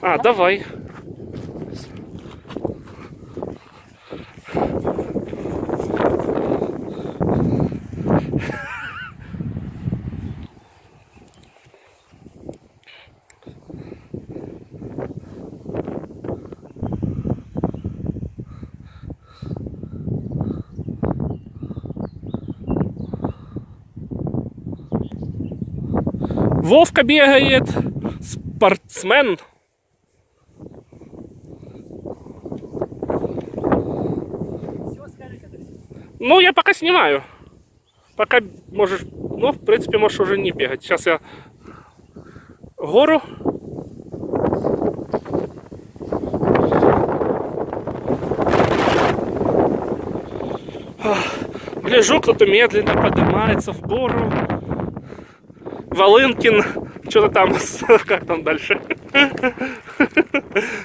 А, давай. Вовка бегает, спортсмен. Ну, я пока снимаю. Пока можешь, ну, в принципе, можешь уже не бегать. Сейчас я гору. Гляжу, кто-то медленно поднимается в гору. Волынкин, что-то там, как там дальше?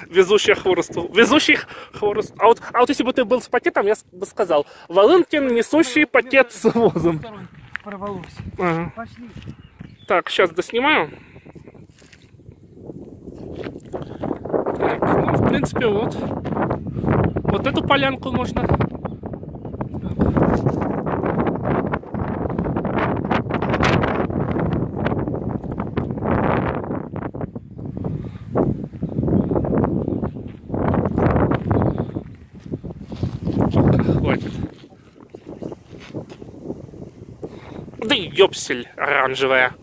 Везущий хворосту. Везущий хворост. А вот, а вот если бы ты был с пакетом, я бы сказал, Волынкин, несущий пакет с возом. Порвалось. Ага. Пошли. Так, сейчас доснимаю. Так, ну, в принципе, вот. Вот эту полянку можно. Хватит. Да ёпсель оранжевая.